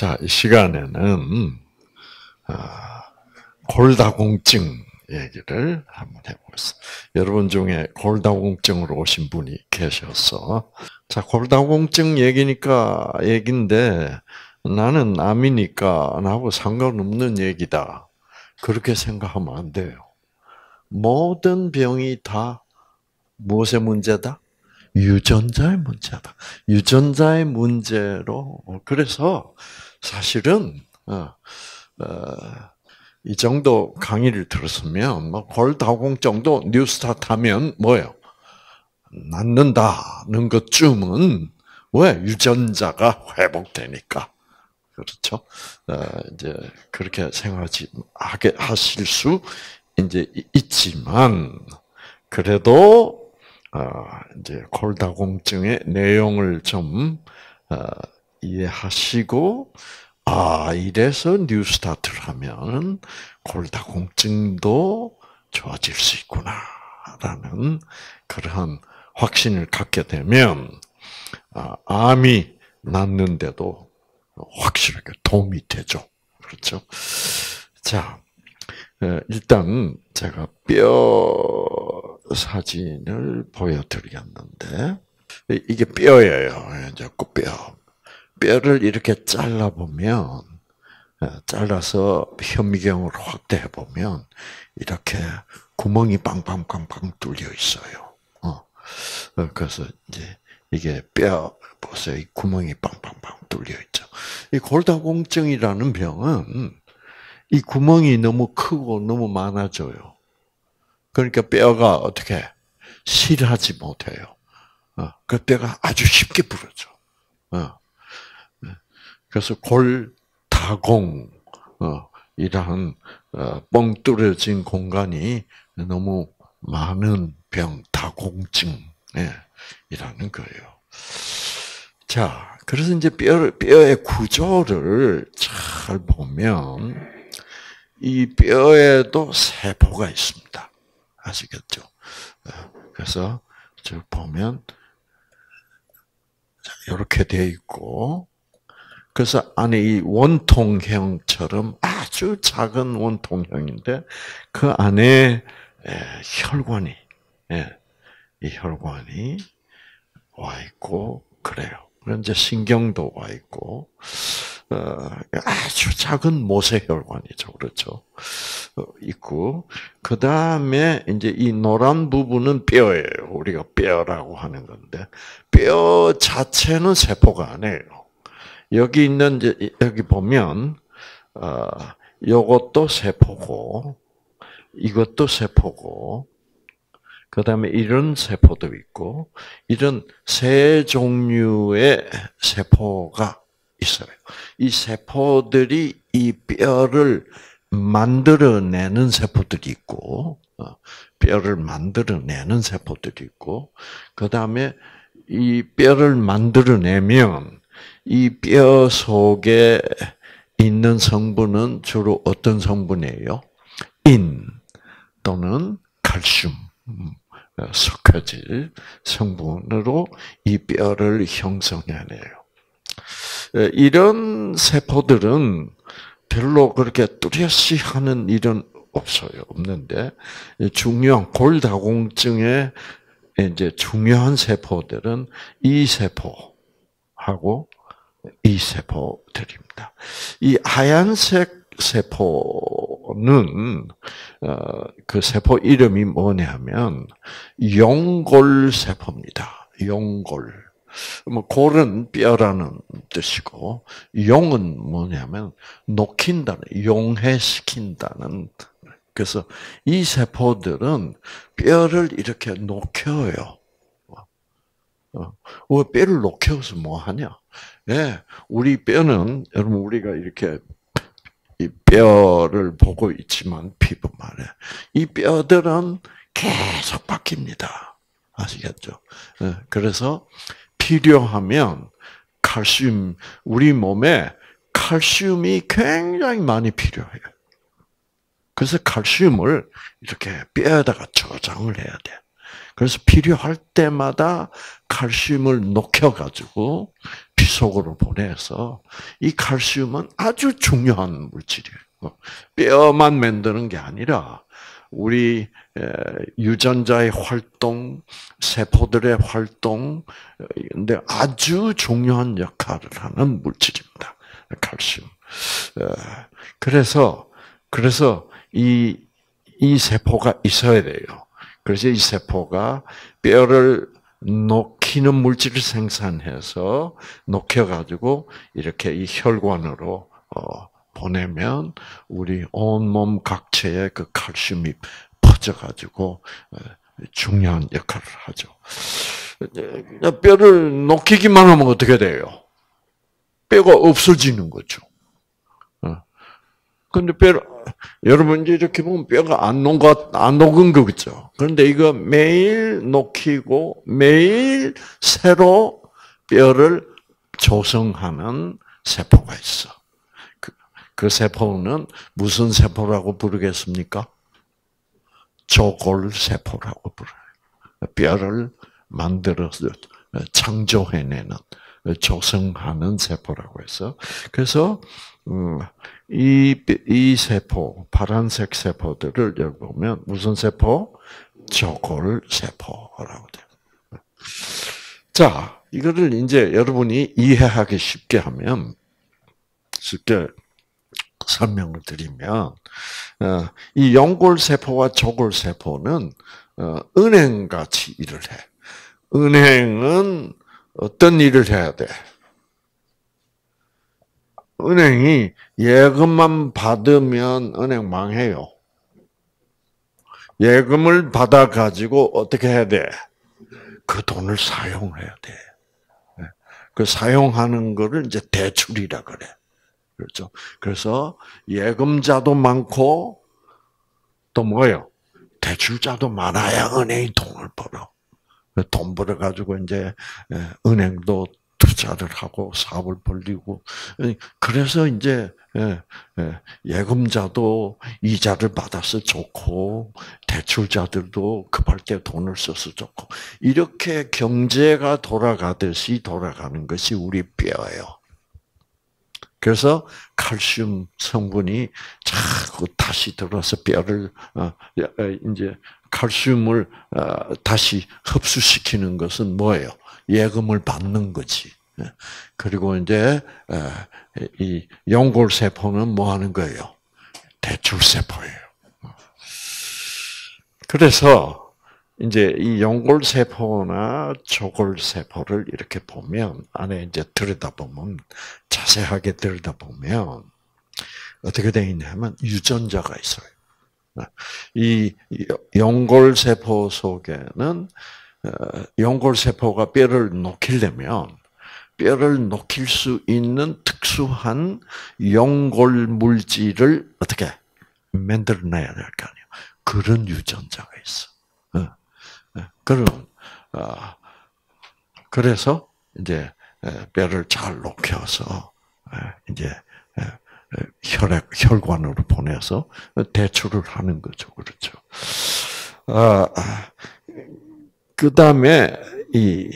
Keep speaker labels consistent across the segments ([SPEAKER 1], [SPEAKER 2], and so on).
[SPEAKER 1] 자, 이 시간에는 아, 골다공증 얘기를 한번 해보겠습니다. 여러분 중에 골다공증으로 오신 분이 계셔서 자 골다공증 얘기니까 얘긴데 나는 남이니까 나하고 상관없는 얘기다. 그렇게 생각하면 안 돼요. 모든 병이 다 무엇의 문제다? 유전자의 문제다. 유전자의 문제로 그래서 사실은 어, 어, 이 정도 강의를 들었으면 뭐 골다공 정도 뉴스타트 하면 뭐예요? 낫는다는 것쯤은 왜 유전자가 회복되니까 그렇죠? 어, 이제 그렇게 생각하지 하게 하실 수 이제 있지만 그래도 어, 이제 골다공증의 내용을 좀 어, 이해하시고 아 이래서 뉴스타트를 하면 골다공증도 좋아질 수 있구나라는 그러한 확신을 갖게 되면 아, 암이 낫는데도 확실하게 도움이 되죠. 그렇죠? 자, 일단 제가 뼈 사진을 보여드리겠는데 이게 뼈예요. 이제 그 뼈. 뼈를 이렇게 잘라 보면 잘라서 현미경으로 확대해 보면 이렇게 구멍이 빵빵빵빵 뚫려 있어요. 어. 그래서 이제 이게 뼈 보세요. 이 구멍이 빵빵빵 뚫려 있죠. 이 골다공증이라는 병은 이 구멍이 너무 크고 너무 많아져요. 그러니까 뼈가 어떻게 실하지 못해요. 어, 그 뼈가 아주 쉽게 부러져. 어. 그래서 골다공 어, 이러한 뻥 뚫어진 공간이 너무 많은 병, 다공증 이라는 거예요. 자, 그래서 이제 뼈, 뼈의 구조를 잘 보면 이 뼈에도 세포가 있습니다. 아시겠죠? 그래서 저 보면 이렇게 되어 있고 그래서 안에 이 원통형처럼 아주 작은 원통형인데 그 안에 혈관이 이 혈관이 와 있고 그래요. 이제 신경도 와 있고 어, 아주 작은 모세혈관이죠, 그렇죠? 어, 있고 그 다음에 이제 이 노란 부분은 뼈예요. 우리가 뼈라고 하는 건데 뼈 자체는 세포가 아니에요. 여기 있는 여기 보면 어, 요것도 세포고 이것도 세포고 그 다음에 이런 세포도 있고, 이런 세 종류의 세포가 있어요. 이 세포들이 이 뼈를 만들어내는 세포들이 있고, 어, 뼈를 만들어내는 세포들이 있고, 그 다음에 이 뼈를 만들어내면 이 뼈 속에 있는 성분은 주로 어떤 성분이에요? 인 또는 칼슘. 섞어질 성분으로 이 뼈를 형성해내요. 이런 세포들은 별로 그렇게 뚜렷이 하는 일은 없어요. 없는데 중요한 골다공증의 이제 중요한 세포들은 이 세포하고 이 세포들입니다. 이 하얀색 세포는 어, 그 세포 이름이 뭐냐면 용골 세포입니다. 용골. 뭐 골은 뼈라는 뜻이고 용은 뭐냐면 녹힌다는 용해시킨다는 그래서 이 세포들은 뼈를 이렇게 녹여요. 어, 왜 뼈를 녹여서 뭐 하냐? 예, 우리 뼈는 여러분 우리가 이렇게 이 뼈를 보고 있지만 피부만에 이 뼈들은 계속 바뀝니다. 아시겠죠? 예, 그래서 필요하면 칼슘 우리 몸에 칼슘이 굉장히 많이 필요해요. 그래서 칼슘을 이렇게 뼈에다가 저장을 해야 돼. 그래서 필요할 때마다 칼슘을 녹여가지고 속으로 보내서 이 칼슘은 아주 중요한 물질이에요. 뼈만 만드는 게 아니라 우리 유전자의 활동, 세포들의 활동, 근데 아주 중요한 역할을 하는 물질입니다. 칼슘. 그래서 그래서 이 이 세포가 있어야 돼요. 그래서 이 세포가 뼈를 녹히는 물질을 생산해서 녹여가지고 이렇게 이 혈관으로 어, 보내면 우리 온몸 각체에 그 칼슘이 퍼져가지고 어, 중요한 역할을 하죠. 뼈를 녹이기만 하면 어떻게 돼요? 뼈가 없어지는 거죠. 어. 근데 뼈, 여러분 이렇게 보면 뼈가 안 녹아, 안 녹은 거겠죠. 그런데 이거 매일 녹이고 매일 새로 뼈를 조성하는 세포가 있어. 그 세포는 무슨 세포라고 부르겠습니까? 조골 세포라고 불러요. 뼈를 만들어서 창조해내는 조성하는 세포라고 해서 그래서 음, 이, 이 세포 파란색 세포들을 여기 보면 무슨 세포? 조골 세포라고 돼요. 자, 이거를 이제 여러분이 이해하기 쉽게 하면 쉽게 설명을 드리면 어, 이 연골 세포와 조골 세포는 어, 은행 같이 일을 해. 은행은 어떤 일을 해야 돼? 은행이 예금만 받으면 은행 망해요. 예금을 받아 가지고 어떻게 해야 돼? 그 돈을 사용해야 돼. 네. 그 사용하는 거를 이제 대출이라 그래. 그렇죠. 그래서 예금자도 많고 또 뭐예요? 대출자도 많아야 은행이 돈을 벌어. 돈 벌어 가지고 이제 예, 은행도 투자를 하고 사업을 벌리고 그래서 이제 예, 예, 예금자도 이자를 받아서 좋고 대출자들도 급할 때 돈을 써서 좋고 이렇게 경제가 돌아가듯이 돌아가는 것이 우리 뼈예요. 그래서 칼슘 성분이 자꾸 다시 들어서 뼈를 어, 이제 칼슘을 어, 다시 흡수시키는 것은 뭐예요? 예금을 받는 거지. 예. 그리고 이제 이 연골 세포는 뭐 하는 거예요? 대출 세포예요. 그래서 이제 이 연골 세포나 조골 세포를 이렇게 보면 안에 이제 들여다보면 자세하게 들여다보면 어떻게 되어 있냐면 유전자가 있어요. 이 연골 세포 속에는 어, 연골 세포가 뼈를 녹이려면 뼈를 녹일 수 있는 특수한 연골 물질을 어떻게 만들어내야 될 거 아니에요. 그런 유전자가 있어. 예, 그런 아, 그래서 이제 예, 뼈를 잘 녹여서 예, 이제 혈액 혈관으로 보내서 대출을 하는 거죠, 그렇죠. 아, 그 다음에 이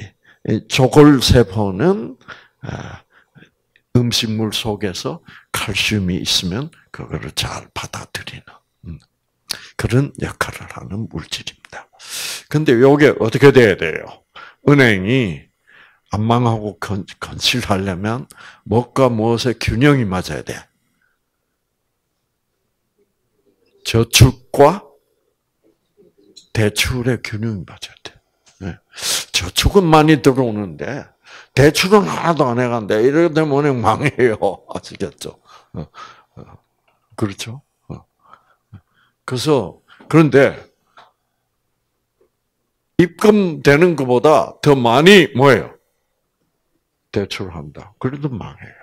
[SPEAKER 1] 조골 세포는 아, 음식물 속에서 칼슘이 있으면 그거를 잘 받아들이는 음, 그런 역할을 하는 물질입니다. 근데 요게 어떻게 돼야 돼요? 은행이 안 망하고 건, 실하려면 무엇과 무엇의 균형이 맞아야 돼? 저축과 대출의 균형이 맞아야 돼. 네. 저축은 많이 들어오는데 대출은 하나도 안 해간대. 이러게 되면 은행 망해요. 아시겠죠? 어, 어. 그렇죠? 어. 그래서 그런데 입금되는 것보다 더 많이 뭐예요? 대출한다. 그래도 망해요.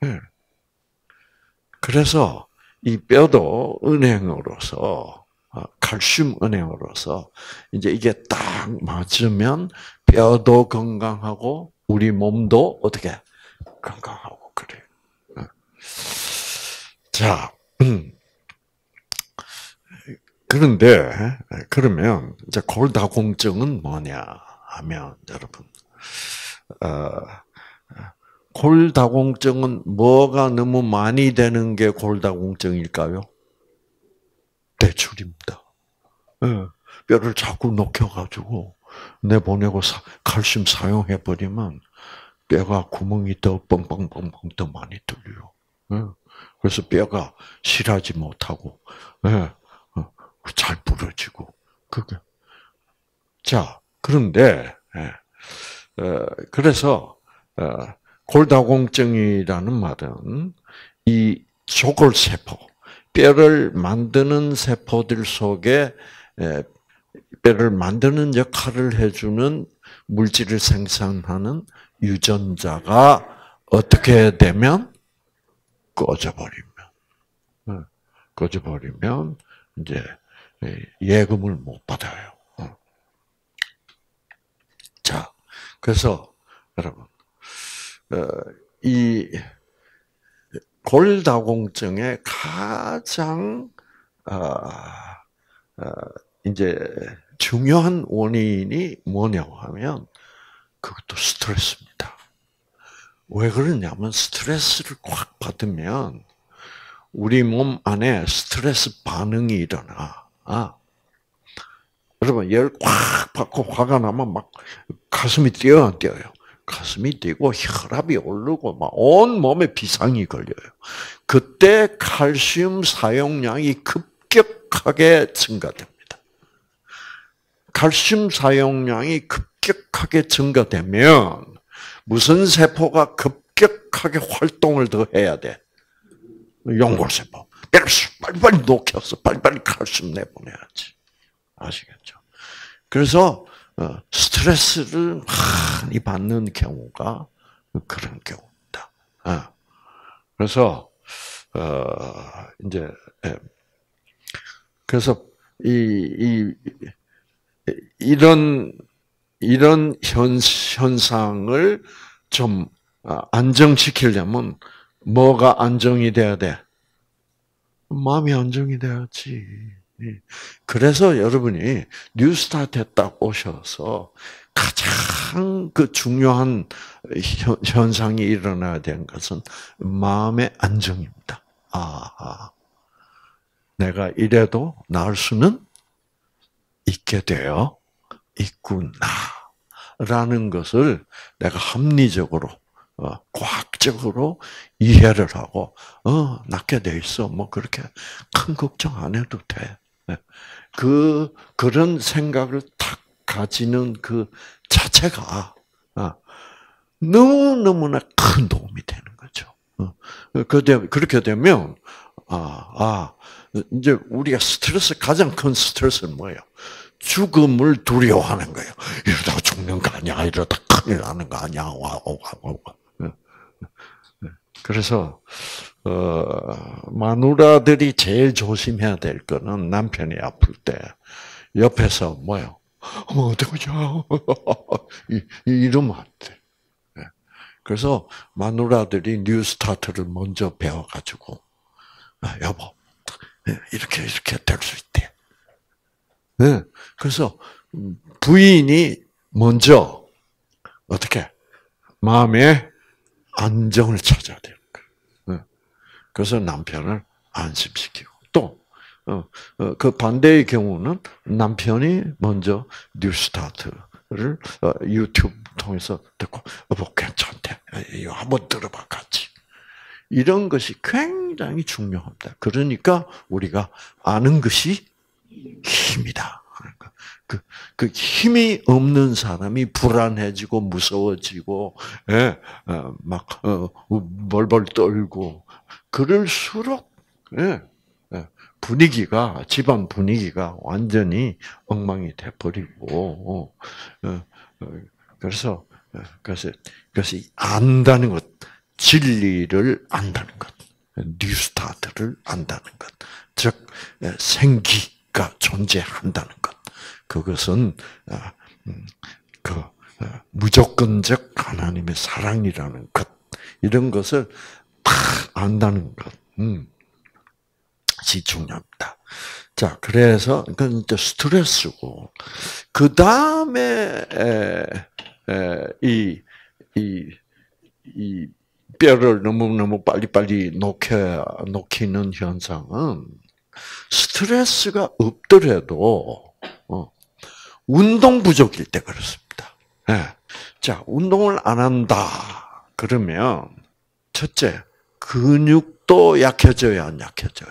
[SPEAKER 1] 네. 그래서 이 뼈도 은행으로서 어, 칼슘 은행으로서 이제 이게 딱 맞으면 뼈도 건강하고 우리 몸도 어떻게 건강하고 그래. 어. 자, 음. 그런데 그러면 이제 골다공증은 뭐냐 하면 여러분 어, 골다공증은 뭐가 너무 많이 되는 게 골다공증일까요? 대출입니다. 네. 뼈를 자꾸 녹여가지고 내보내고 사, 칼슘 사용해버리면 뼈가 구멍이 더 뻥뻥뻥뻥 더 많이 뚫려요. 네. 그래서 뼈가 실하지 못하고 네. 잘 부러지고 그게 자 그런데 어, 그래서 어, 골다공증이라는 말은 이 조골세포, 뼈를 만드는 세포들 속에 뼈를 만드는 역할을 해주는 물질을 생산하는 유전자가 어떻게 되면 꺼져버리면, 어, 꺼져버리면 이제 예금을 못 받아요. 어. 자, 그래서 여러분 어, 이 골다공증의 가장 이제 중요한 원인이 뭐냐고 하면 그것도 스트레스입니다. 왜 그러냐면 스트레스를 꽉 받으면 우리 몸 안에 스트레스 반응이 일어나. 아. 여러분 열 꽉 받고 화가 나면 막 가슴이 뛰어 안 뛰어요. 가슴이 뛰고 혈압이 오르고 막 온 몸에 비상이 걸려요. 그때 칼슘 사용량이 급격하게 증가됩니다. 칼슘 사용량이 급격하게 증가되면 무슨 세포가 급격하게 활동을 더 해야 돼? 용골세포. 빨리빨리 녹여서 빨리빨리 칼슘 내보내야지. 아시겠죠? 그래서 어, 스트레스를 많이 받는 경우가 그런 경우입니다. 어. 그래서 어 이제 예. 그래서 이, 이 이런 이런 현 현상을 좀 아, 안정시키려면 뭐가 안정이 돼야 돼? 마음이 안정이 돼야지. 예. 그래서 여러분이 뉴스타트에 딱 오셔서 가장 그 중요한 현상이 일어나야 되는 것은 마음의 안정입니다. 아, 내가 이래도 나을 수는 있게 되어 있구나. 라는 것을 내가 합리적으로, 어, 과학적으로 이해를 하고, 어, 낫게 돼 있어. 뭐, 그렇게 큰 걱정 안 해도 돼. 네. 그, 그런 생각을 탁 가지는 그 자체가, 어, 너무 너무나 큰 도움이 되는 거죠. 어, 그렇게 되면, 아, 아, 이제 우리가 스트레스, 가장 큰 스트레스는 뭐예요? 죽음을 두려워하는 거예요. 이러다가 죽는 거 아니야? 이러다 큰일 나는 거 아니야? 와, 와, 와. 그래서 어, 마누라들이 제일 조심해야 될 거는 남편이 아플 때 옆에서 뭐요? 어머 어떡하냐? 이러면 안 돼. 예. 그래서 마누라들이 뉴스타트를 먼저 배워가지고 아, 여보 예, 이렇게 이렇게 될 수 있대. 네. 그래서 부인이 먼저 어떻게 마음의 안정을 찾아야 거예요. 네. 그래서 남편을 안심시키고 또그 어, 어, 반대의 경우는 남편이 먼저 뉴스타트를 어, 유튜브 통해서 듣고 여보 괜찮대 이거 한번 들어봐 같이 이런 것이 굉장히 중요합니다. 그러니까 우리가 아는 것이 힘이다. 그러니까 그, 그 힘이 없는 사람이 불안해지고 무서워지고, 예, 어, 막, 어, 벌벌 떨고, 그럴수록, 예, 예, 분위기가, 집안 분위기가 완전히 엉망이 돼 버리고, 어, 어, 그래서, 어, 그래서, 그래서 안다는 것, 진리를 안다는 것, 뉴스타트를 안다는 것, 즉, 예, 생기, 가 존재한다는 것. 그것은 아, 음, 그 어, 무조건적 하나님의 사랑이라는 것 이런 것을 다 안다는 것. 음. 이 중요합니다. 자, 그래서 그건 이제 스트레스고 그 다음에 이, 이 이 뼈를 너무 너무 빨리 빨리 녹여, 녹이는 현상은 스트레스가 없더라도, 어, 운동 부족일 때 그렇습니다. 네. 자, 운동을 안 한다. 그러면, 첫째, 근육도 약해져야 안 약해져요.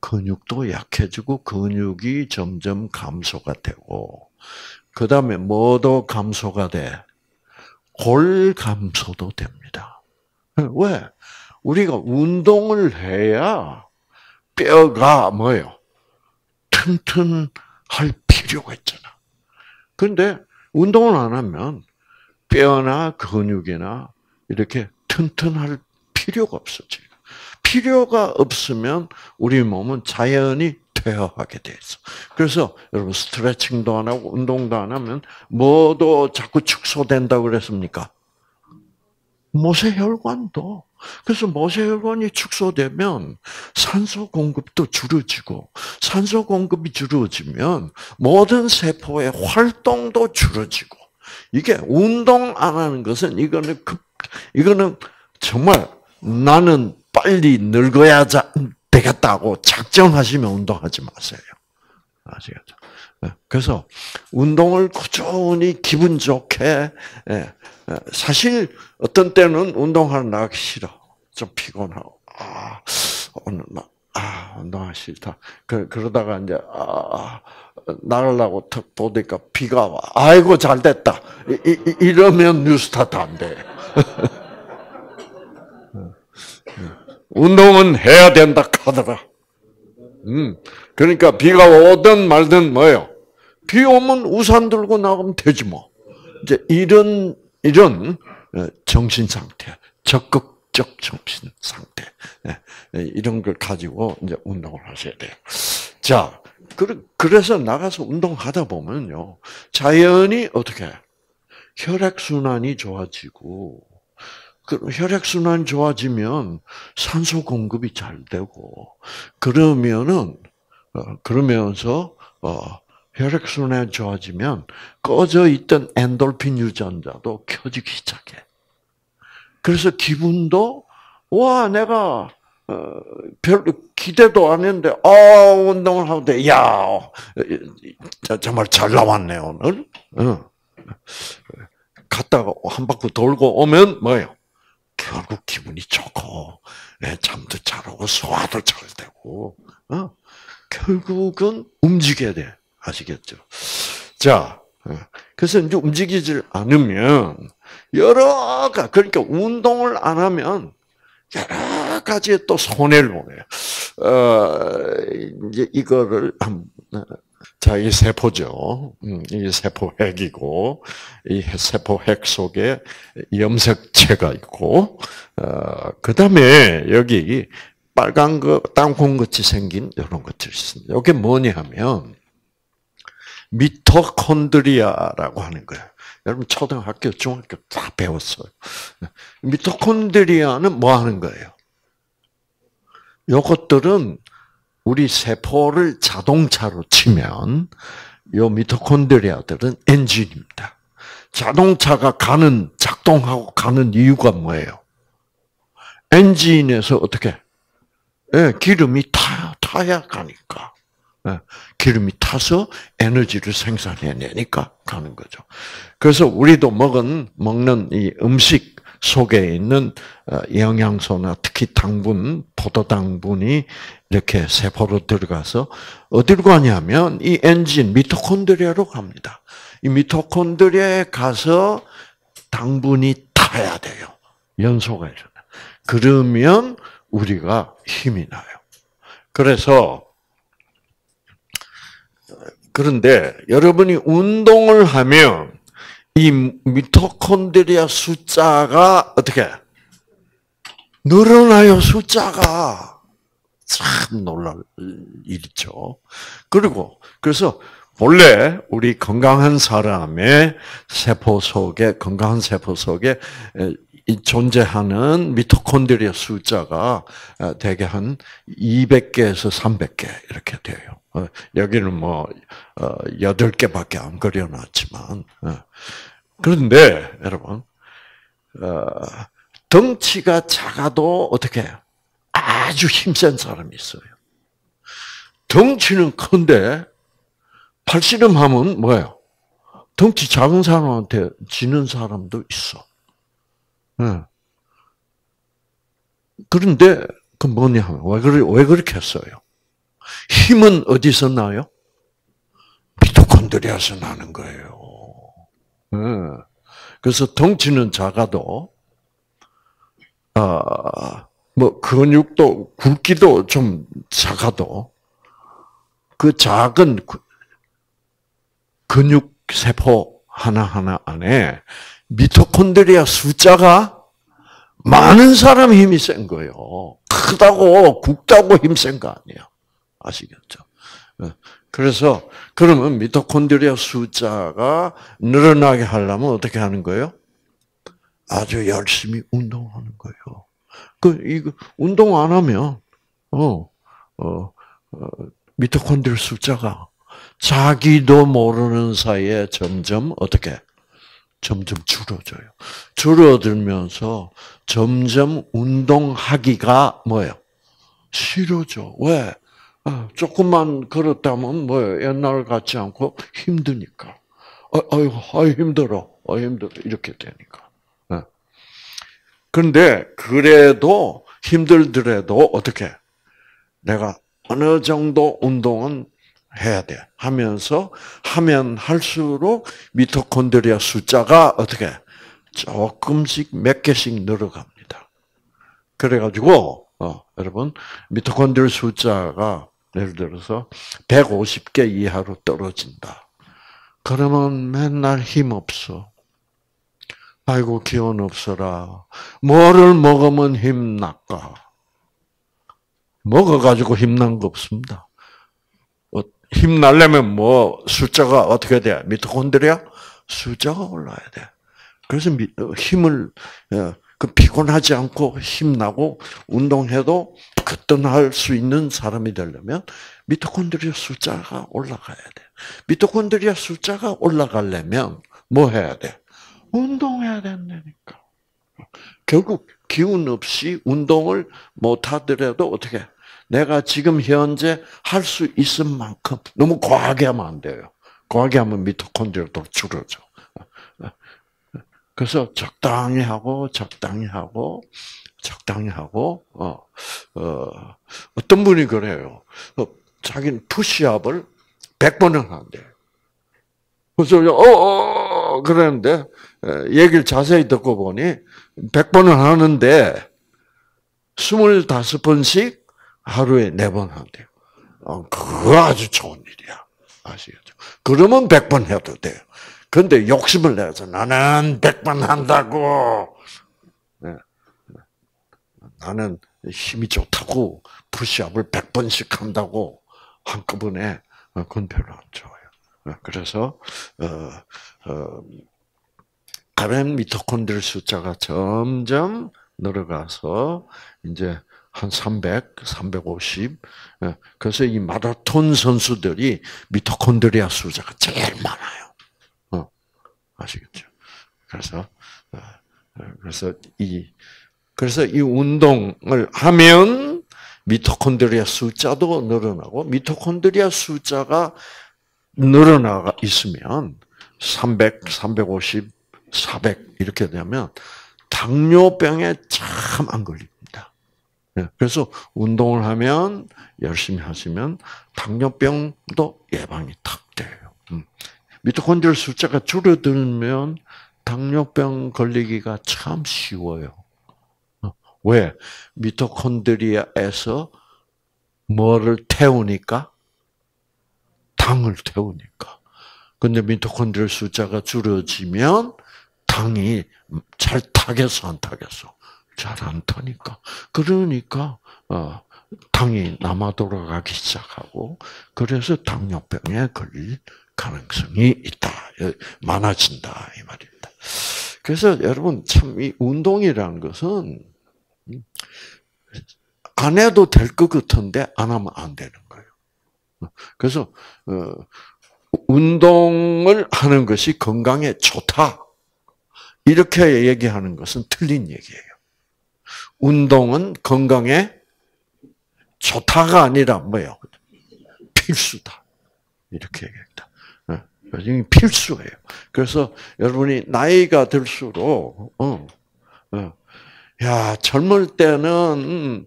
[SPEAKER 1] 근육도 약해지고 근육이 점점 감소가 되고, 그 다음에 뭐도 감소가 돼? 골 감소도 됩니다. 왜? 우리가 운동을 해야 뼈가 뭐예요? 튼튼할 필요가 있잖아. 근데 운동을 안 하면 뼈나 근육이나 이렇게 튼튼할 필요가 없어져요. 필요가 없으면 우리 몸은 자연히 퇴화하게 돼 있어. 그래서 여러분 스트레칭도 안 하고 운동도 안 하면 뭐도 자꾸 축소된다고 그랬습니까? 모세혈관도. 그래서 모세혈관이 축소되면 산소 공급도 줄어지고 산소 공급이 줄어지면 모든 세포의 활동도 줄어지고 이게 운동 안 하는 것은 이거는 급 이거는 정말 나는 빨리 늙어야 되겠다고 작정하시면 운동하지 마세요. 아시겠죠? 네. 그래서 운동을 꾸준히 기분 좋게 예, 예. 사실 어떤 때는 운동하러 나가기 싫어. 좀 피곤하고 아 오늘 아 운동하기 싫다. 그 그러다가 이제 아 나가려고 턱 보니까 비가 와. 아이고 잘 됐다. 이, 이, 이러면 뉴스타트 안 돼. 운동은 해야 된다 카더라. 음, 그러니까 비가 오든 말든 뭐요? 비 오면 우산 들고 나가면 되지 뭐. 이제 이런 이런 어, 정신 상태, 적극적 정신 상태 예, 예, 이런 걸 가지고 이제 운동을 하셔야 돼요. 자, 그래서 나가서 운동하다 보면요, 자연히 어떻게 혈액 순환이 좋아지고 그 혈액순환 좋아지면 산소 공급이 잘 되고, 그러면은, 어, 그러면서, 어, 혈액순환이 좋아지면 꺼져 있던 엔돌핀 유전자도 켜지기 시작해. 그래서 기분도, 와, 내가, 어, 별 기대도 안 했는데, 아, 운동을 돼. 야, 정말 잘 나왔네, 오늘. 어. 갔다가 한 바퀴 돌고 오면 뭐예요? 결국 기분이 좋고 네, 잠도 잘 오고 소화도 잘 되고 어? 결국은 움직여야 돼 아시겠죠? 자, 어, 그래서 이제 움직이질 않으면 여러 가 그러니까 운동을 안 하면 여러 가지의 또 손해를 보내요. 어, 이제 이거를 한 자, 이 세포죠. 음, 이 세포핵이고, 이 세포핵 속에 염색체가 있고, 어, 그 다음에 여기 빨간 거, 땅콩같이 생긴 이런 것들이 있습니다. 이게 뭐냐 하면, 미토콘드리아라고 하는 거예요. 여러분 초등학교, 중학교 다 배웠어요. 미토콘드리아는 뭐 하는 거예요? 요것들은 우리 세포를 자동차로 치면 요 미토콘드리아들은 엔진입니다. 자동차가 가는 작동하고 가는 이유가 뭐예요? 엔진에서 어떻게? 예, 기름이 타 타야 가니까. 예, 기름이 타서 에너지를 생산해내니까 가는 거죠. 그래서 우리도 먹은 먹는 이 음식 속에 있는 어, 영양소나 특히 당분, 포도당분이 이렇게 세포로 들어가서 어디로 가냐면 이 엔진 미토콘드리아로 갑니다. 이 미토콘드리아에 가서 당분이 타야 돼요. 연소가 일어나. 그러면 우리가 힘이 나요. 그래서 그런데 여러분이 운동을 하면 이 미토콘드리아 숫자가 어떻게 늘어나요 숫자가 참 놀랄 일이죠. 그리고 그래서 본래 우리 건강한 사람의 세포 속에 건강한 세포 속에 존재하는 미토콘드리아 숫자가 대개 한 200개에서 300개 이렇게 돼요. 어, 여기는 뭐 8개밖에 어, 안 그려놨지만 어. 그런데 여러분 덩치가 작아도 어떻게 해요? 아주 힘센 사람이 있어요. 덩치는 큰데 팔씨름하면 뭐예요? 덩치 작은 사람한테 지는 사람도 있어. 네. 그런데 그 뭐냐 하면 왜 그래 왜 그렇게 했어요? 힘은 어디서 나요? 미토콘드리아에서 나는 거예요. 네. 그래서 덩치는 작아도 아뭐 근육도 굵기도 좀 작아도 그 작은 근육 세포 하나하나 안에 미토콘드리아 숫자가 많은 사람 힘이 센 거예요. 크다고 굵다고 힘 센 거 아니에요. 아시겠죠? 예. 그래서 그러면 미토콘드리아 숫자가 늘어나게 하려면 어떻게 하는 거예요? 아주 열심히 운동하는 거예요. 그 이거 운동 안 하면 어, 어, 어 미토콘드리아 숫자가 자기도 모르는 사이에 점점 어떻게 점점 줄어져요. 줄어들면서 점점 운동하기가 뭐예요? 싫어져. 왜? 아, 조금만 걸었다면 뭐예요? 옛날 같지 않고 힘드니까. 아, 아유, 아유 힘들어. 아 힘들어. 이렇게 되니까. 네. 그런데 그래도 힘들더라도 어떻게? 내가 어느 정도 운동은 해야 돼. 하면서 하면 할수록 미토콘드리아 숫자가 어떻게 조금씩 몇 개씩 늘어갑니다. 그래가지고 어, 여러분 미토콘드리아 숫자가 예를 들어서 150개 이하로 떨어진다. 그러면 맨날 힘 없어. 아이고 기운 없어라. 뭐를 먹으면 힘 날까? 먹어가지고 힘난 거 없습니다. 힘 날려면 뭐 숫자가 어떻게 돼? 미토콘드리아 숫자가 올라야 돼. 그래서 어, 힘을 어, 그 피곤하지 않고 힘나고 운동해도 거뜬할 수 있는 사람이 되려면 미토콘드리아 숫자가 올라가야 돼. 미토콘드리아 숫자가 올라가려면 뭐 해야 돼? 운동해야 된다니까. 결국 기운 없이 운동을 못 하더라도 어떻게 내가 지금 현재 할 수 있을 만큼 너무 과하게 하면 안 돼요. 과하게 하면 미토콘드리아도 줄어져. 그래서 적당히 하고 적당히 하고 적당히 하고 어, 어 어떤 분이 그래요. 어, 자기는 푸시업을 100번을 한대. 그래서 어, 어 그랬는데 얘기를 자세히 듣고 보니 100번을 하는데 25번씩 하루에 네번 한대요. 어, 그거 아주 좋은 일이야. 아시겠죠? 그러면 백번 해도 돼요. 근데 욕심을 내서 나는 백번 한다고. 네. 나는 힘이 좋다고 푸시업을 백 번씩 한다고 한꺼번에 어, 그건 별로 안 좋아요. 어, 그래서 어, 어, 가면 미토콘드리 숫자가 점점 늘어가서 이제 한 300, 350. 예, 그래서 이 마라톤 선수들이 미토콘드리아 수자가 제일 많아요. 어, 아시겠죠? 그래서 어, 어, 그래서 이 그래서 이 운동을 하면 미토콘드리아 숫자도 늘어나고 미토콘드리아 숫자가 늘어나가 있으면 300, 350, 400 이렇게 되면 당뇨병에 참 안 걸립니다. 예, 그래서 운동을 하면 열심히 하시면 당뇨병도 예방이 탁 돼요. 음. 미토콘드리아 숫자가 줄어들면 당뇨병 걸리기가 참 쉬워요. 어, 왜? 미토콘드리아에서 뭐를 태우니까? 당을 태우니까. 근데 미토콘드리아 숫자가 줄어지면 당이 잘 타겠어, 안 타겠어? 잘 안 타니까. 그러니까 어, 당이 남아 돌아가기 시작하고 그래서 당뇨병에 걸릴 가능성이 있다. 많아진다 이 말입니다. 그래서 여러분 참 이 운동이라는 것은 안 해도 될 것 같은데 안 하면 안 되는 거예요. 그래서 어, 운동을 하는 것이 건강에 좋다. 이렇게 얘기하는 것은 틀린 얘기예요. 운동은 건강에 좋다가 아니라 뭐예요? 필수다. 이렇게 얘기했다. 이 필수예요. 그래서 여러분이 나이가 들수록, 어, 어, 야 젊을 때는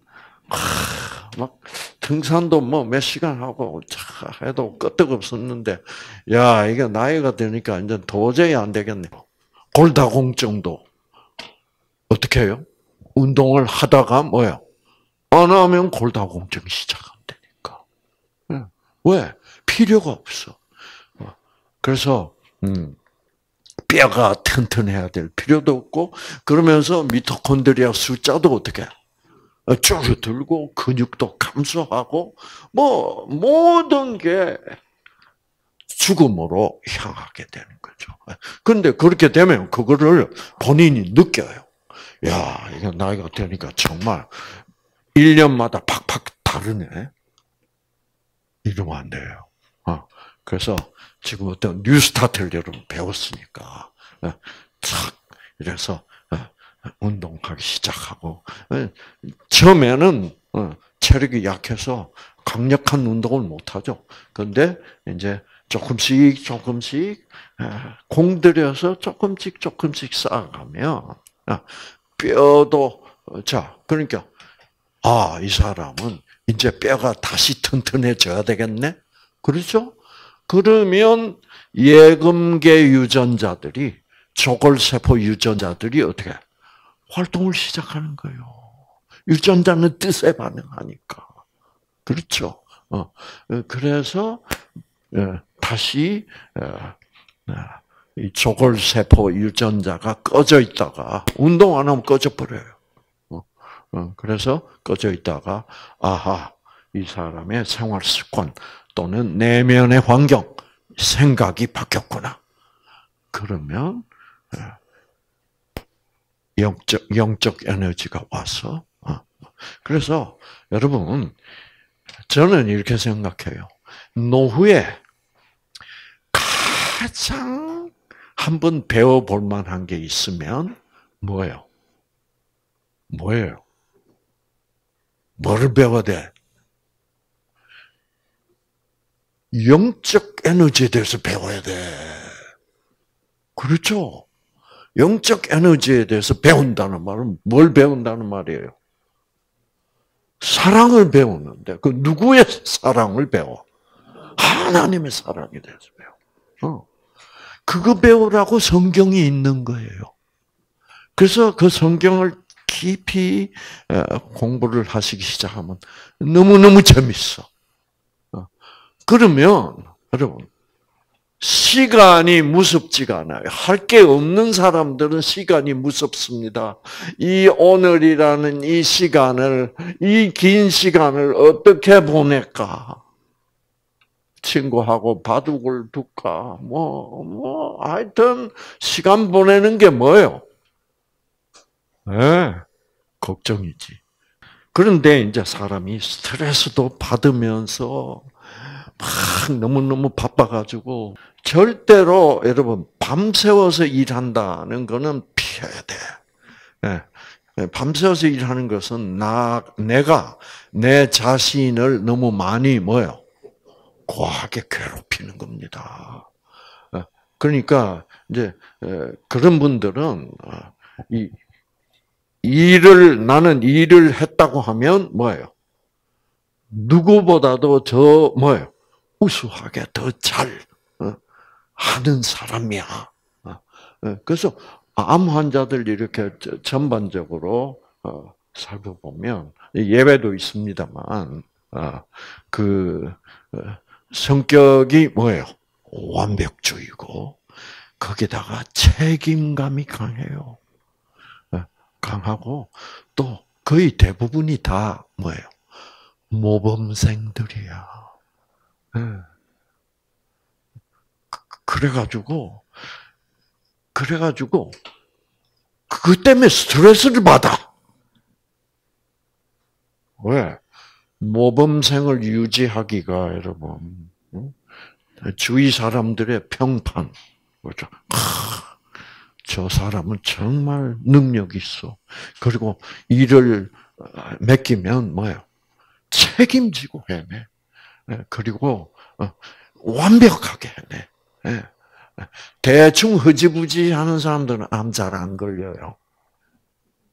[SPEAKER 1] 하, 막 등산도 뭐 몇 시간 하고 해도 끄떡 없었는데, 야 이게 나이가 되니까 이제 도저히 안 되겠네. 골다공증도 어떻게 해요? 운동을 하다가 뭐요? 안 하면 골다공증 시작한다니까. 예. 왜? 필요가 없어. 어. 그래서 음, 뼈가 튼튼해야 될 필요도 없고 그러면서 미토콘드리아 숫자도 어떻게 어, 줄어들고 근육도 감소하고 뭐 모든 게 죽음으로 향하게 되는 거죠. 그런데 그렇게 되면 그거를 본인이 느껴요. 야, 이거 나이가 되니까 정말 1년마다 팍팍 다르네. 이러면 안 돼요. 어, 그래서 지금 어떤 뉴스타트를 여러분 배웠으니까, 어, 착, 이래서, 어, 운동하기 시작하고, 처음에는, 체력이 약해서 강력한 운동을 못하죠. 그런데, 이제, 조금씩, 조금씩, 공들여서 조금씩, 조금씩 쌓아가면, 뼈도, 자, 그러니까, 아, 이 사람은 이제 뼈가 다시 튼튼해져야 되겠네? 그렇죠? 그러면 예금계 유전자들이, 조골세포 유전자들이 어떻게 활동을 시작하는 거예요. 유전자는 뜻에 반응하니까. 그렇죠? 어, 그래서, 예, 다시, 어, 어, 이 조골세포 유전자가 꺼져 있다가 운동 안 하면 꺼져 버려요. 어, 그래서 꺼져 있다가 아하 이 사람의 생활 습관 또는 내면의 환경 생각이 바뀌었구나. 그러면 어, 영적 영적 에너지가 와서 어, 그래서 여러분 저는 이렇게 생각해요. 노후에 가장 한번 배워볼 만한 게 있으면 뭐예요? 뭐예요? 뭐를 배워야 돼? 영적 에너지에 대해서 배워야 돼. 그렇죠? 영적 에너지에 대해서 배운다는 말은 뭘 배운다는 말이에요? 사랑을 배우는데 그 누구의 사랑을 배워? 하나님의 사랑에 대해서 배워. 어. 그거 배우라고 성경이 있는 거예요. 그래서 그 성경을 깊이 어, 공부를 하시기 시작하면 너무너무 재밌어. 어. 그러면, 여러분, 시간이 무섭지가 않아요. 할 게 없는 사람들은 시간이 무섭습니다. 이 오늘이라는 이 시간을, 이 긴 시간을 어떻게 보낼까? 친구하고 바둑을 둘까? 뭐, 뭐, 하여튼, 시간 보내는 게 뭐예요? 네, 걱정이지. 그런데 이제 사람이 스트레스도 받으면서 막 너무너무 바빠가지고 절대로 여러분 밤새워서 일한다는 거는 피해야 돼. 네. 밤새워서 일하는 것은 나 내가 내 자신을 너무 많이 뭐요 과하게 괴롭히는 겁니다. 예. 그러니까 이제 그런 분들은 어, 이 일을 나는 일을 했다고 하면 뭐예요? 누구보다도 더 뭐예요? 우수하게 더잘 어, 하는 사람이야. 어, 어, 그래서 암 환자들 이렇게 전반적으로 살펴보면 예외도 있습니다만 그 성격이 뭐예요? 완벽주의고 거기다가 책임감이 강해요. 강하고 또 거의 대부분이 다 뭐예요? 모범생들이야. 네. 그래가지고 그래가지고 그 때문에 스트레스를 받아. 왜? 모범생을 유지하기가 여러분 주위 사람들의 평판 그렇죠. 저 사람은 정말 능력 있어. 그리고 일을 맡기면 뭐예요? 책임지고 해내. 예, 그리고 어, 완벽하게 해내. 예. 대충 흐지부지 하는 사람들은 암 잘 안 걸려요.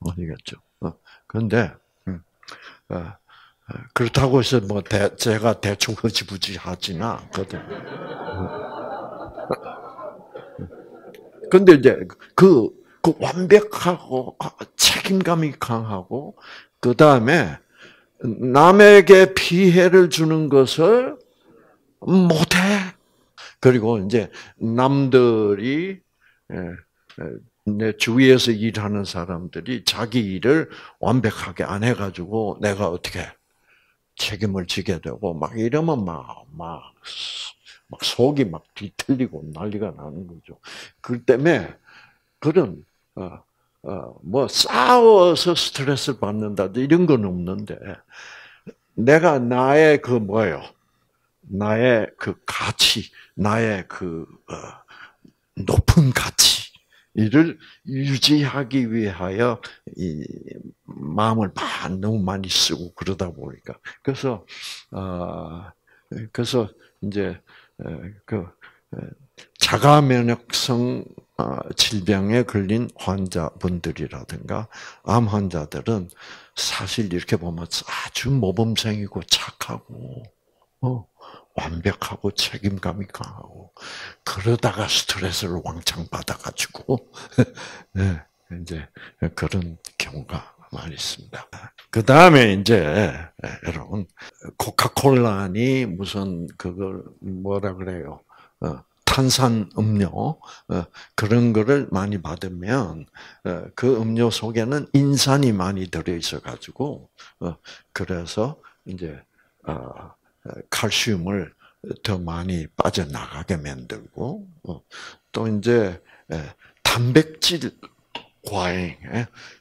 [SPEAKER 1] 아니겠죠. 그런데 음, 어, 그렇다고 해서 뭐 대, 제가 대충 흐지부지 하지는 않거든. 근데 이제 그, 그 완벽하고 아, 책임감이 강하고 그 다음에 남에게 피해를 주는 것을 못해. 그리고 이제 남들이 예, 예, 내 주위에서 일하는 사람들이 자기 일을 완벽하게 안 해가지고 내가 어떻게 책임을 지게 되고 막 이러면 막, 막, 막 속이 막 뒤틀리고 난리가 나는 거죠. 그 때문에 그런, 어, 어, 뭐 싸워서 스트레스를 받는다 이런 건 없는데 내가 나의 그 뭐예요? 나의 그 가치, 나의 그 어, 높은 가치 이를 유지하기 위하여 이 마음을 너무 많이 쓰고 그러다 보니까 그래서 어 그래서 이제 그 자가 면역성 어, 질병에 걸린 환자분들이라든가 암 환자들은 사실 이렇게 보면 아주 모범생이고 착하고 어, 완벽하고 책임감이 강하고 그러다가 스트레스를 왕창 받아가지고 네, 이제 그런 경우가 많이 있습니다. 그 다음에 이제 여러분 코카콜라니 무슨 그걸 뭐라 그래요? 어, 탄산 음료 어, 그런 거를 많이 받으면 어, 그 음료 속에는 인산이 많이 들어 있어 가지고 그래서 이제 칼슘을 더 많이 빠져나가게 만들고 어, 또 이제 단백질 과잉,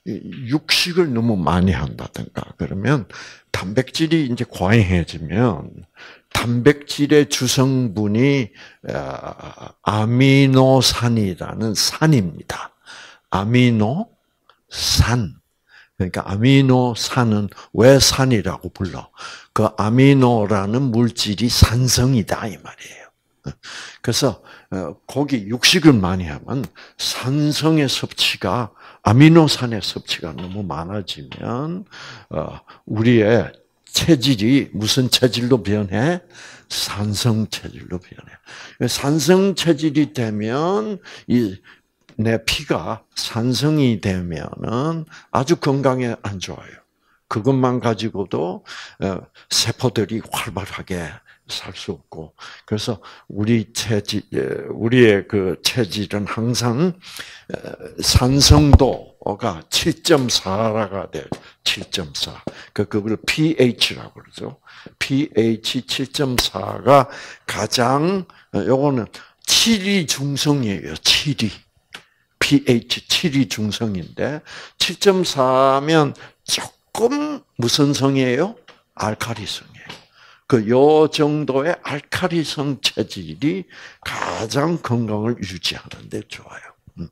[SPEAKER 1] 육식을 너무 많이 한다든가 그러면 단백질이 이제 과잉해지면 단백질의 주성분이 아, 아미노산이라는 산입니다. 아미노산. 그러니까 아미노산은 왜 산이라고 불러? 그 아미노라는 물질이 산성이다 이 말이에요. 그래서 어, 고기 육식을 많이 하면 산성의 섭취가 아미노산의 섭취가 너무 많아지면 어, 우리의 체질이 무슨 체질로 변해? 산성 체질로 변해. 산성 체질이 되면 이 내 피가 산성이 되면은 아주 건강에 안 좋아요. 그것만 가지고도 어, 세포들이 활발하게 살 수 없고 그래서 우리 체질 우리의 그 체질은 항상 어, 산성도 가 7.4가 돼. 7.4. 그 그걸 pH라고 그러죠. pH 7.4가 가장 어, 요거는 7이 중성이에요. 7이. pH 7이 중성인데 7.4면 조금 무슨 성이에요? 알카리성이에요. 그 요 정도의 알카리성 체질이 가장 건강을 유지하는 데 좋아요. 음.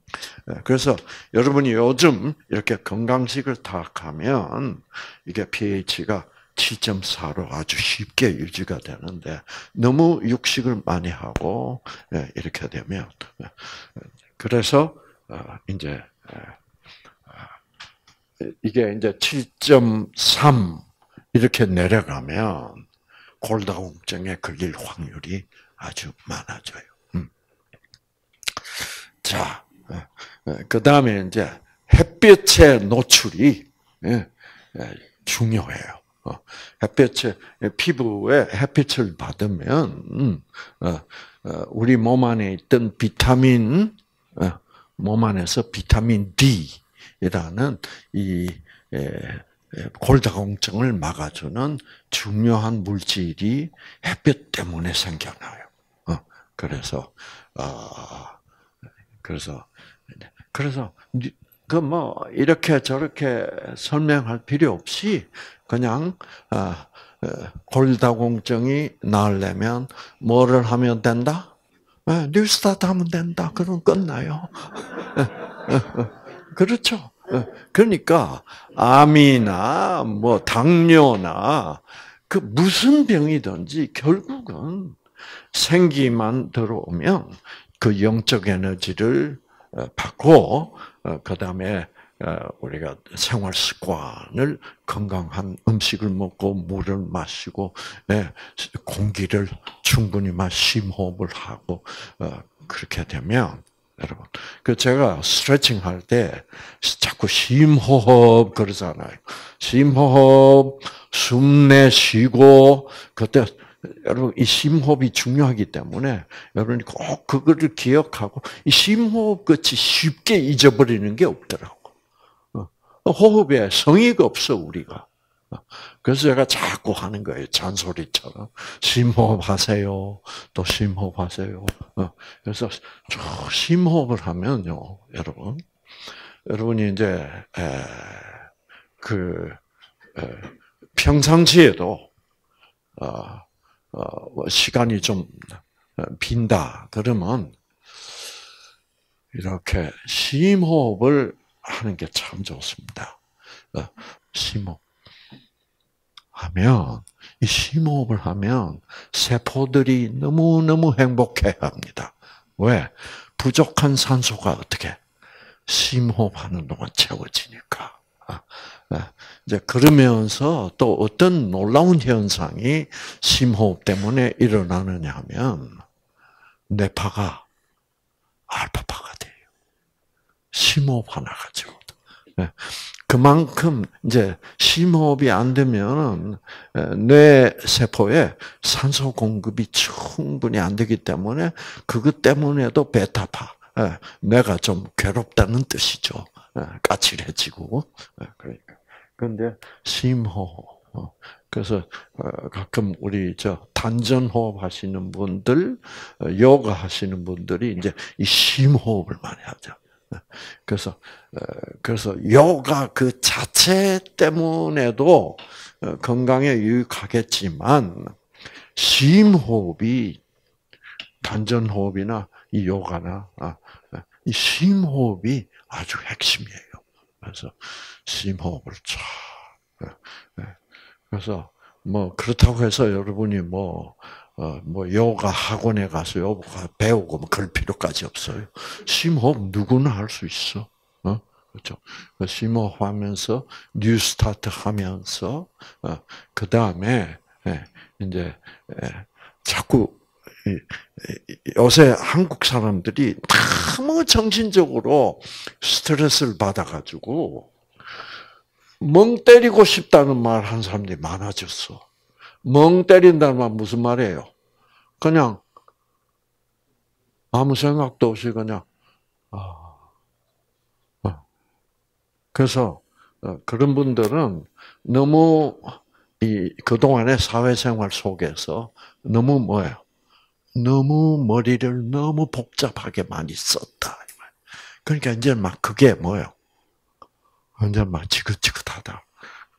[SPEAKER 1] 네, 그래서 여러분이 요즘 이렇게 건강식을 다 하면 이게 pH가 7.4로 아주 쉽게 유지가 되는데 너무 육식을 많이 하고 네, 이렇게 되면 네, 그래서 어, 이제 이게 이제 7.3 이렇게 내려가면 골다공증에 걸릴 확률이 아주 많아져요. 음. 자, 그 다음에 이제 햇빛의 노출이 예, 예, 중요해요. 햇빛에 피부에 햇빛을 받으면 음, 우리 몸 안에 있던 비타민 몸 안에서 비타민 D라는 이 골다공증을 막아주는 중요한 물질이 햇볕 때문에 생겨나요. 어, 그래서 아 그래서 그래서 그 뭐 이렇게 저렇게 설명할 필요 없이 그냥 아, 어, 골다공증이 나으려면 뭐를 하면 된다? 네, 뉴스타트 하면 된다. 그럼 끝나요. 그렇죠. 그러니까 암이나 뭐 당뇨나 그 무슨 병이든지 결국은 생기만 들어오면 그 영적 에너지를 어, 받고 어, 그 다음에 어, 우리가 생활 습관을 건강한 음식을 먹고 물을 마시고 예, 공기를 충분히 마 심호흡을 하고 그렇게 되면 여러분 그 제가 스트레칭 할 때 자꾸 심호흡 그러잖아요. 심호흡 숨 내쉬고 그때 여러분 이 심호흡이 중요하기 때문에 여러분이 꼭 그거를 기억하고 이 심호흡 끝이 쉽게 잊어버리는 게 없더라고. 어, 호흡에 성의가 없어 우리가. 어, 그래서 제가 자꾸 하는 거예요 잔소리처럼 심호흡하세요, 또 심호흡하세요. 어, 그래서 심호흡을 하면요, 여러분, 여러분이 이제 그 평상시에도 어, 뭐 시간이 좀 어, 빈다. 그러면 이렇게 심호흡을 하는 게 참 좋습니다. 어, 심호흡. 하면, 이 심호흡을 하면 세포들이 너무 너무 행복해 합니다. 왜? 부족한 산소가 어떻게? 심호흡하는 동안 채워지니까. 아, 아, 이제 그러면서 또 어떤 놀라운 현상이 심호흡 때문에 일어나느냐 하면 뇌파가 알파파가 돼요. 심호흡 하나 가지고. 네. 그만큼 이제 심호흡이 안 되면 뇌 세포에 산소 공급이 충분히 안 되기 때문에 그것 때문에도 베타파 뇌가 좀 괴롭다는 뜻이죠. 까칠해지고 그러니까. 그런데 심호흡. 어, 그래서 어, 가끔 우리 저 단전 호흡 하시는 분들, 어, 요가 하시는 분들이 이제 이 심호흡을 많이 하죠. 그래서 그래서 요가 그 자체 때문에도 건강에 유익하겠지만 심호흡이 단전 호흡이나 이 요가나 아, 이 심호흡이 아주 핵심이에요. 그래서 심호흡을 쫙. 예, 예. 그래서 뭐 그렇다고 해서 여러분이 뭐 어, 뭐 요가 학원에 가서 요가 배우고 뭐 그럴 필요까지 없어요. 심호흡 누구나 할 수 있어. 어? 그렇죠. 그 심호흡하면서 뉴스타트 하면서 어, 그 다음에 예, 이제 예, 자꾸 요새 한국 사람들이 너무 정신적으로 스트레스를 받아가지고 멍 때리고 싶다는 말 한 사람들이 많아졌어. 멍 때린다는 말 무슨 말이에요? 그냥 아무 생각도 없이 그냥 아. 어. 그래서 어, 그런 분들은 너무 이 그동안의 사회생활 속에서 너무 뭐예요? 너무 머리를 너무 복잡하게 많이 썼다. 그러니까 이제 막 그게 뭐예요? 이제 막 지긋지긋하다.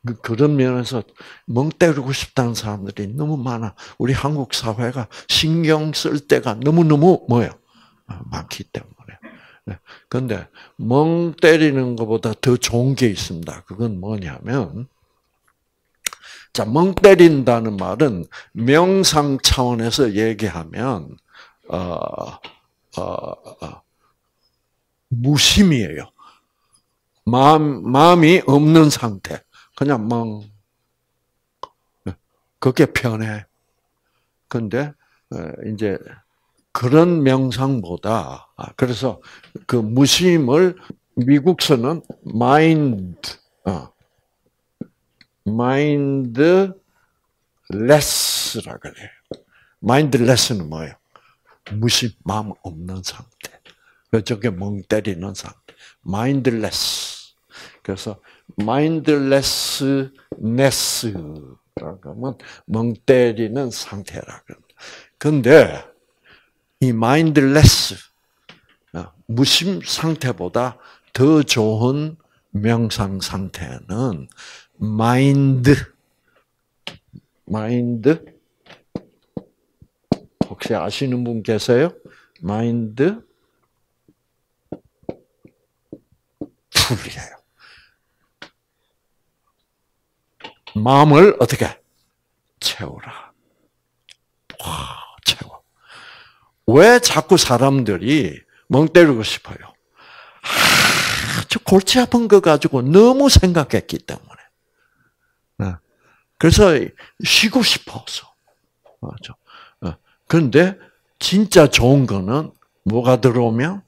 [SPEAKER 1] 그, 그런 면에서 멍 때리고 싶다는 사람들이 너무 많아. 우리 한국 사회가 신경 쓸 때가 너무너무 뭐예요? 아, 많기 때문에. 그런데 멍 때리는 것보다 더 좋은 게 있습니다. 그건 뭐냐면 자, 멍 때린다는 말은 명상 차원에서 얘기하면 어, 어, 어, 무심이에요. 마음 마음이 없는 상태. 그냥 멍. 그게 편해. 근데 어, 이제 그런 명상보다 아, 그래서 그 무심을 미국서는 마인드 어, mindless라 그래요. mindless는 뭐예요? 무심, 마음 없는 상태. 저게 멍 때리는 상태. mindless. 그래서 mindlessness라고 하면 멍 때리는 상태라. 근데 이 mindless, 어, 무심 상태보다 더 좋은 명상 상태는 마인드, 마인드, 혹시 아시는 분 계세요? 마인드, 대출이에요. 마음을 어떻게 채우라. 와, 채워. 왜 자꾸 사람들이 멍 때리고 싶어요? 아주 골치 아픈 거 가지고 너무 생각했기 때문에. 네. 그래서 쉬고 싶어서. 맞죠. 어. 그런데 진짜 좋은 거는 뭐가 들어오면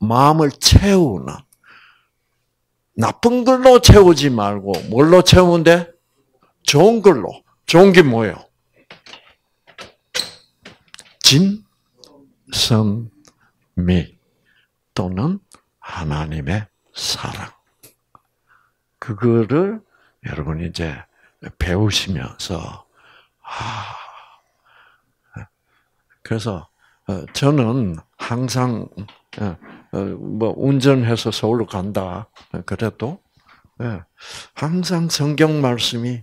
[SPEAKER 1] 마음을 채우는 나쁜 걸로 채우지 말고 뭘로 채우면 돼? 좋은 걸로. 좋은 게 뭐예요? 진, 성, 미 또는 하나님의 사랑. 그거를 여러분 이제 배우시면서 아 그래서 어, 저는 항상 어, 어, 뭐 운전해서 서울로 간다 그래도 예, 항상 성경 말씀이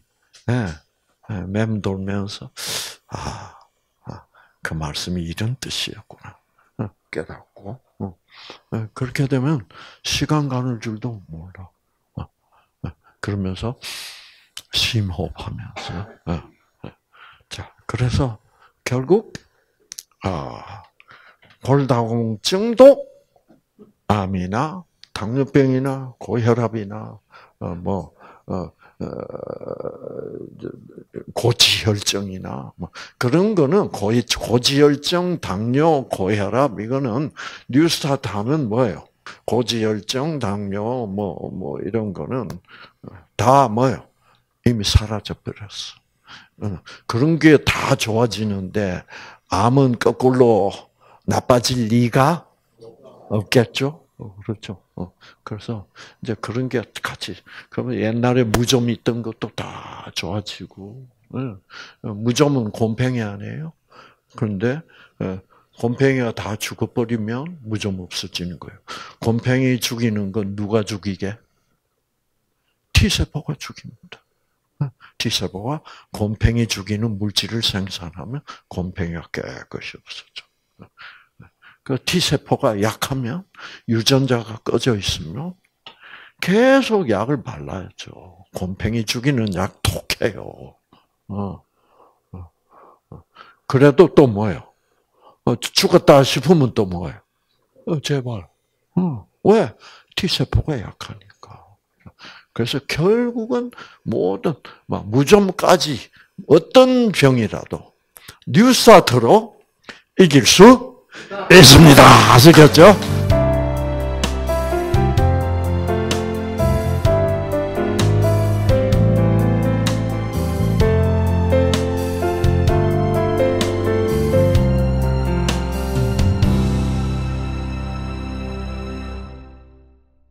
[SPEAKER 1] 맴돌면서 아그 아, 말씀이 이런 뜻이었구나 깨닫고 그렇게 되면 시간 가는 줄도 몰라. 그러면서 심호흡하면서 자 그래서 결국 아 골다공증도 암이나 당뇨병이나 고혈압이나 어, 뭐 어, 어, 고지혈증이나 뭐 그런 거는 고지, 고지혈증, 당뇨, 고혈압 이거는 뉴스타트 하면 뭐예요? 고지혈증, 당뇨 뭐뭐 뭐 이런 거는 다 뭐예요? 이미 사라져 버렸어. 어, 그런 게 다 좋아지는데 암은 거꾸로 나빠질 리가 없겠죠. 어, 그렇죠. 어, 그래서 이제 그런 게 같이 그러면 옛날에 무좀 있던 것도 다 좋아지고 예. 무좀은 곰팽이 아니에요. 그런데 예, 곰팽이가 다 죽어버리면 무좀 없어지는 거예요. 곰팽이 죽이는 건 누가 죽이게? T세포가 죽입니다. 예. T세포가 곰팽이 죽이는 물질을 생산하면 곰팽이가 깨끗이 없어져. 그 T세포가 약하면 유전자가 꺼져 있으면 계속 약을 발라야죠. 곰팽이 죽이는 약 독해요. 어, 어, 어. 그래도 또 뭐예요? 어, 죽었다 싶으면 또 뭐예요? 어, 제발. 어, 왜? T세포가 약하니까. 그래서 결국은 모든, 막 무좀까지 어떤 병이라도 뉴스타트로 이길 수 있습니다. 아시겠죠?